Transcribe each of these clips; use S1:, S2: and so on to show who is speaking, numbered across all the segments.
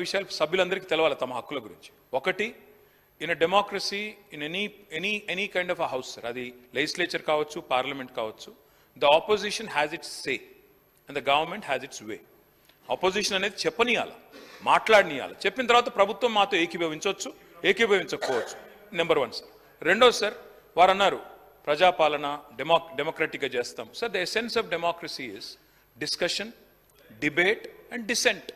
S1: రెండు విషయాలు సభ్యులందరికీ తెలవాలి తమ హక్కుల గురించి. ఒకటి in democracy in any any any kind of a house sir అది లెజిస్లేచర్ కావచ్చు పార్లమెంట్ కావచ్చు the opposition has its say and the government has its way opposition అనేది చెప్పనీయాల మాట్లాడనీయాలి. చెప్పిన తర్వాత ప్రభుత్వం మాతో ఏకీభవించవచ్చు ఏకీభవించకపోవచ్చు. నెంబర్ వన్ సార్ రెండో సార్ వారు అన్నారు ప్రజాపాలన డెమో డెమోక్రటిక్గా చేస్తాం. Sir the essence of democracy is discussion debate and dissent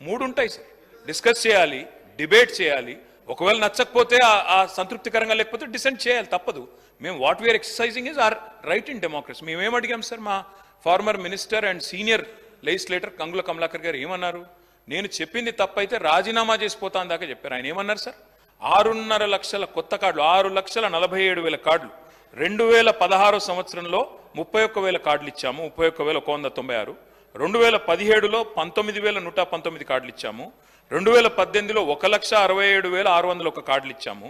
S1: మూడు ఉంటాయి సార్ డిస్కస్ చేయాలి డిబేట్ చేయాలి. ఒకవేళ నచ్చకపోతే ఆ- సంతృప్తికరంగా లేకపోతే డిసెంట్ చేయాలి తప్పదు. మేము what we're exercising is our right in democracy. మేము అడిగాం సార్? మా former minister and senior legislator Gangula Kamalakar గారు ఏమన్నారు? నేను చెప్పింది తప్పైతే రాజీనామా చేసిపోతాను దాకా చెప్పారు. ఆయన ఏమన్నారు సార్? ఆరున్నర లక్షల కొత్త కార్డులు ఆరు లక్షల నలభై ఏడు వేల కార్డులు. రెండు వేల పదహారు సంవత్సరంలో ముప్పై ఒక్క వేల కార్డులు ఇచ్చాము. ముప్పై ఒక్క వేల ఒక వంద తొంభై ఆరు. రెండు వేల పదిహేడులో పంతొమ్మిది వేల నూట పంతొమ్మిది కార్డులు ఇచ్చాము. రెండు వేల పద్దెనిమిదిలో ఒక లక్ష అరవై ఏడు వేల ఆరు వందల ఒక కార్డులు ఇచ్చాము.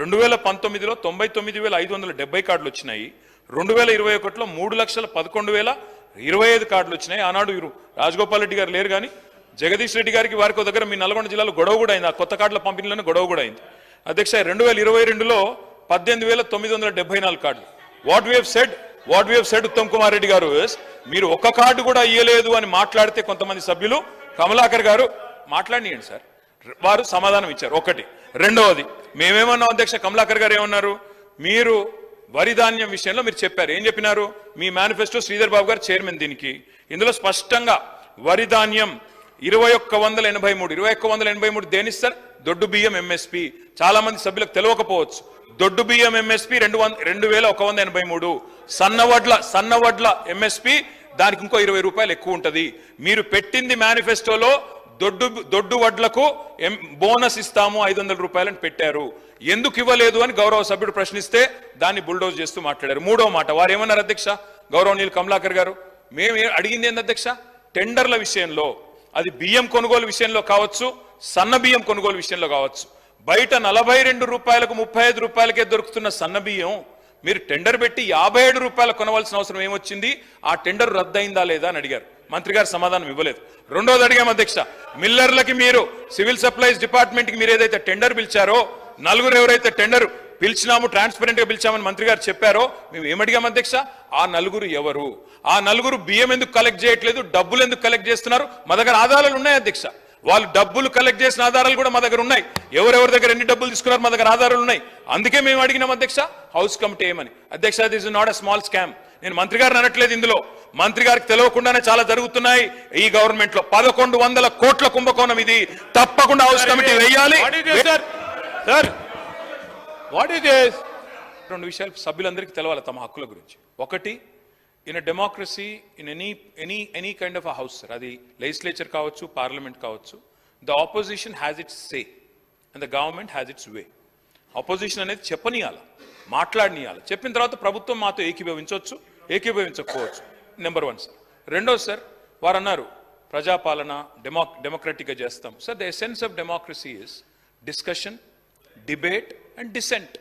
S1: రెండు వేల పంతొమ్మిదిలో తొంభై తొమ్మిది వేల ఐదు వందల డెబ్బై కార్డులు వచ్చినాయి. రెండు వేల ఇరవై ఒకటిలో మూడు లక్షల పదకొండు వేల ఇరవై ఐదు కార్డులు వచ్చినాయి. ఆనాడు ఇరు రాజగోపాల్ రెడ్డి గారు లేరు కానీ జగదీష్ రెడ్డి గారికి వారికి దగ్గర మీ నల్గొండ జిల్లాలో గొడవ కూడా అయింది. ఆ కొత్త కార్డుల పంపిణీలోనే గొడవ కూడా అయింది. అధ్యక్ష రెండు వేల ఇరవై రెండులో పద్దెనిమిది వేల తొమ్మిది వందల డెబ్బై నాలుగు కార్డులు. What we said? What we said Uttam Kumar Reddy గారు? మీరు ఒక్క కార్డు కూడా ఇయ్యలేదు అని మాట్లాడితే కొంతమంది సభ్యులు. కమలాకర్ గారు మాట్లాడియండి సార్. వారు సమాధానం ఇచ్చారు. ఒకటి. రెండవది మేమేమన్నాం అధ్యక్ష కమలాకర్ గారు ఏమన్నారు? మీరు వరి ధాన్యం విషయంలో మీరు చెప్పారు. ఏం చెప్పినారు? మీ మేనిఫెస్టో శ్రీధర్ బాబు గారు చైర్మన్ దీనికి. ఇందులో స్పష్టంగా వరి ధాన్యం ఇరవై ఒక్క వందల ఎనభై మూడు ఇరవై ఒక్క వందల ఎనభై మూడు దేనిస్తారు? దొడ్డు బియ్యం ఎంఎస్పి చాలా మంది సభ్యులకు తెలియకపోవచ్చు. దొడ్డు బియ్యం ఎంఎస్పి రెండు వంద రెండు వేల ఒక వంద ఎనభై మూడు. సన్నవడ్ల సన్నవడ్ల ఎంఎస్పి దానికి ఇంకో ఇరవై రూపాయలు ఎక్కువ ఉంటుంది. మీరు పెట్టింది మేనిఫెస్టోలో దొడ్డు దొడ్డు వడ్లకు బోనస్ ఇస్తాము ఐదు వందల రూపాయలని పెట్టారు. ఎందుకు ఇవ్వలేదు అని గౌరవ సభ్యుడు ప్రశ్నిస్తే దాన్ని బుల్డోజ్ చేస్తూ మాట్లాడారు. మూడో మాట వారు ఏమన్నారు అధ్యక్ష గౌరవనీయులు కమలాకర్ గారు మేము అడిగింది ఏంది అధ్యక్ష? టెండర్ల విషయంలో అది బియ్యం కొనుగోలు విషయంలో కావచ్చు సన్న బియ్యం కొనుగోలు విషయంలో కావచ్చు. బయట నలభై రెండు రూపాయలకు ముప్పై ఐదు రూపాయలకే దొరుకుతున్న సన్న బియ్యం మీరు టెండర్ పెట్టి యాభై ఏడు రూపాయలు కొనవలసిన అవసరం ఏమొచ్చింది? ఆ టెండర్ రద్దయిందా లేదా అని అడిగారు. మంత్రి గారు సమాధానం ఇవ్వలేదు. రెండోది అడిగాం అధ్యక్ష మిల్లర్లకి మీరు సివిల్ సప్లైస్ డిపార్ట్మెంట్కి మీరు ఏదైతే టెండర్ పిలిచారో నలుగురు ఎవరైతే టెండర్ పిలిచినాము ట్రాన్స్పరెంట్గా పిలిచామని మంత్రి గారు చెప్పారో మేము ఏమడిగాం అధ్యక్ష? ఆ నలుగురు ఎవరు? ఆ నలుగురు బియ్యం ఎందుకు కలెక్ట్ చేయట్లేదు డబ్బులు ఎందుకు కలెక్ట్ చేస్తున్నారు? మా దగ్గర ఆధారాలు ఉన్నాయి అధ్యక్ష. వాళ్ళు డబ్బులు కలెక్ట్ చేసిన ఆధారాలు కూడా మా దగ్గర ఉన్నాయి. ఎవరెవరి దగ్గర ఎన్ని డబ్బులు తీసుకున్నారు మా దగ్గర ఆధారాలు ఉన్నాయి. అందుకే మేము అడిగినాం అధ్యక్ష హౌస్ కమిటీ ఏమని. అధ్యక్ష this not a small scam నేను మంత్రి గారిని అనట్లేదు ఇందులో. మంత్రి గారికి తెలియకుండానే చాలా జరుగుతున్నాయి ఈ గవర్నమెంట్లో పదకొండు వందల కోట్ల కుంభకోణం ఇది. తప్పకుండా హౌస్ కమిటీ వేయాలి.
S2: Is this?
S1: రెండు విషయాలు సభ్యులందరికీ తెలవాలి తమ హక్కుల గురించి. ఒకటి in democracy in any any any kind of a house sir అది లెజిస్లేచర్ కావచ్చు పార్లమెంట్ కావచ్చు the opposition has its say and the government has its way opposition అనేది చెప్పనీయాలి మాట్లాడనీయాలి. చెప్పిన తర్వాత ప్రభుత్వం మాతో ఏకీభవించవచ్చు. ఏకీభవించకపోవచ్చు. నెంబర్ వన్ సార్ రెండో సార్ వారు అన్నారు ప్రజాపాలన డెమో డెమోక్రటిక్గా చేస్తాం. Sir the essence of democracy is discussion debate and dissent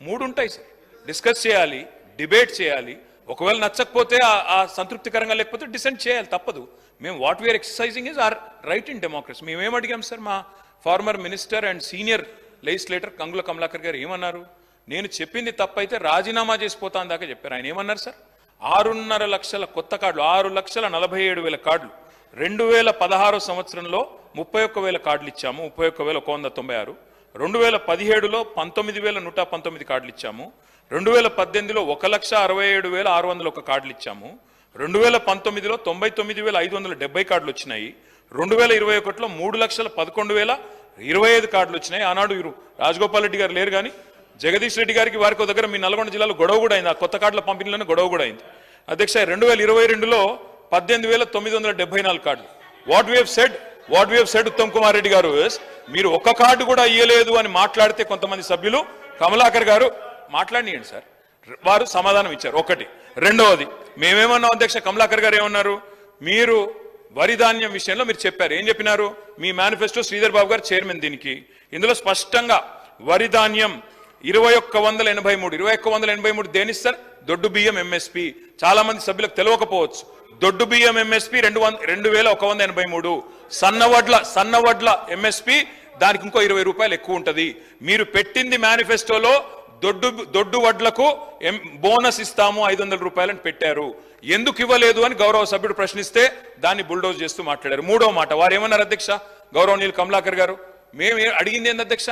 S1: మూడు ఉంటాయి సార్ డిస్కస్ చేయాలి డిబేట్ చేయాలి. ఒకవేళ నచ్చకపోతే ఆ- సంతృప్తికరంగా లేకపోతే డిసెంట్ చేయాలి తప్పదు. మేము what we're exercising is our right in democracy మేము అడిగాం సార్ మా former minister and senior legislator Gangula Kamalakar గారు ఏమన్నారు? నేను చెప్పింది తప్పైతే రాజీనామా చేసిపోతాను దాకా చెప్పారు. ఆయన ఏమన్నారు సార్ ఆరున్నర లక్షల కొత్త కార్డులు ఆరు లక్షల నలభై ఏడు వేల కార్డులు. రెండు వేల పదహారు సంవత్సరంలో ముప్పై ఒక్క వేల కార్డులు ఇచ్చాము ముప్పై ఒక్క వేల ఒక వంద తొంభై ఆరు. రెండు వేల పదిహేడులో పంతొమ్మిది వేల నూట పంతొమ్మిది కార్డులు ఇచ్చాము. రెండు వేల పద్దెనిమిదిలో ఒక లక్ష అరవై ఏడు వేల ఆరు వందల ఒక కార్డులు ఇచ్చాము. రెండు వేల పంతొమ్మిదిలో తొంభై తొమ్మిది వేల ఐదు వందల డెబ్బై కార్డులు వచ్చినాయి. రెండు వేల ఇరవై ఒకటిలో మూడు లక్షల పదకొండు వేల ఇరవై ఐదు కార్డులు వచ్చినాయి. ఆనాడు ఇరు రాజగోపాల్ రెడ్డి గారు లేరు కానీ జగదీష్ రెడ్డి గారికి వారికి దగ్గర మీ నల్గొండ జిల్లాలో గొడవ కూడా అయింది. ఆ కొత్త కార్డుల పంపిణీలోనే గొడవ కూడా అయింది. అధ్యక్ష రెండు వేల ఇరవై రెండులో పద్దెనిమిది వేల తొమ్మిది వందల డెబ్బై నాలుగు కార్డులు. What we said what we said Uttam Kumar Reddy గారు మీరు ఒక్క కార్డు కూడా ఇయ్యలేదు అని మాట్లాడితే కొంతమంది సభ్యులు కమలాకర్ గారు మాట్లాడియండి సార్. వారు సమాధానం ఇచ్చారు. ఒకటి. రెండవది మేమేమన్నాం అధ్యక్ష కమలాకర్ గారు ఏమన్నారు? మీరు వరి ధాన్యం విషయంలో మీరు చెప్పారు. ఏం చెప్పినారు? మీ మేనిఫెస్టో శ్రీధర్ బాబు గారు చైర్మన్ దీనికి. ఇందులో స్పష్టంగా వరి ధాన్యం ఇరవై ఒక్క వందల ఎనభై మూడు ఇరవై ఒక్క వందల ఎనభై మూడు దేనిస్తారు? దొడ్డు బియ్యం ఎంఎస్పి చాలా మంది సభ్యులకు తెలియకపోవచ్చు. దొడ్డు బియ్యం ఎంఎస్పి రెండు వంద రెండు వేల ఒక వంద ఎనభై మూడు. సన్నవడ్ల సన్నవడ్ల ఎంఎస్పి దానికి ఇంకో ఇరవై రూపాయలు ఎక్కువ ఉంటుంది. మీరు పెట్టింది మేనిఫెస్టోలో దొడ్డు దొడ్డు వడ్లకు ఎం- బోనస్ ఇస్తాము ఐదు వందల రూపాయలని పెట్టారు. ఎందుకు ఇవ్వలేదు అని గౌరవ సభ్యుడు ప్రశ్నిస్తే దాన్ని బుల్డోజ్ చేస్తూ మాట్లాడారు. మూడో మాట వారు ఏమన్నారు అధ్యక్ష? గౌరవనీయులు కమలాకర్ గారు మేము అడిగింది ఏంది అధ్యక్ష?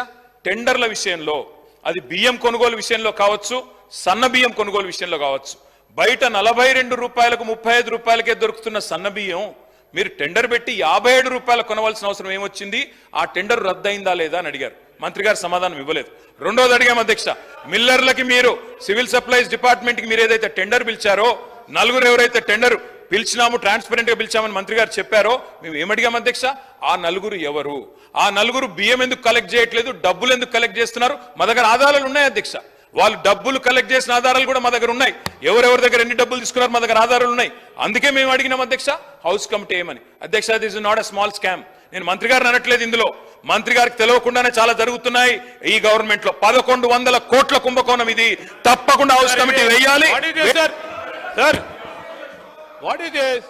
S1: టెండర్ల విషయంలో అది బియ్యం కొనుగోలు విషయంలో కావచ్చు సన్న బియ్యం కొనుగోలు విషయంలో కావచ్చు. బయట నలభై రెండు రూపాయలకు ముప్పై ఐదు రూపాయలకే దొరుకుతున్న సన్న బియ్యం మీరు టెండర్ పెట్టి యాభై ఏడు రూపాయలు కొనవలసిన అవసరం ఏమొచ్చింది? ఆ టెండర్ రద్దయిందా లేదా అని అడిగారు. మంత్రి గారు సమాధానం ఇవ్వలేదు. రెండోది అడిగాం అధ్యక్ష మిల్లర్లకి మీరు సివిల్ సప్లైస్ డిపార్ట్మెంట్కి మీరు ఏదైతే టెండర్ పిలిచారో నలుగురు ఎవరైతే టెండర్ పిలిచినాము ట్రాన్స్పరెంట్గా పిలిచామని మంత్రి గారు చెప్పారో మేము ఏమడిగాం అధ్యక్ష? ఆ నలుగురు ఎవరు? ఆ నలుగురు బియ్యం ఎందుకు కలెక్ట్ చేయట్లేదు డబ్బులు ఎందుకు కలెక్ట్ చేస్తున్నారు? మా దగ్గర ఆధారాలు ఉన్నాయి అధ్యక్ష. వాళ్ళు డబ్బులు కలెక్ట్ చేసిన ఆధారాలు కూడా మా దగ్గర ఉన్నాయి. ఎవరెవరి దగ్గర ఎన్ని డబ్బులు తీసుకున్నారు మా దగ్గర ఆధారాలు ఉన్నాయి. అందుకే మేము అడిగినాం అధ్యక్ష హౌస్ కమిటీ ఏమని. అధ్యక్ష this not a small scam నేను మంత్రి గారిని అనట్లేదు ఇందులో. మంత్రి గారికి తెలియకుండానే చాలా జరుగుతున్నాయి ఈ గవర్నమెంట్లో. పదకొండు వందల కోట్ల కుంభకోణం ఇది. తప్పకుండా హౌస్ కమిటీ వేయాలి.
S2: What what is this?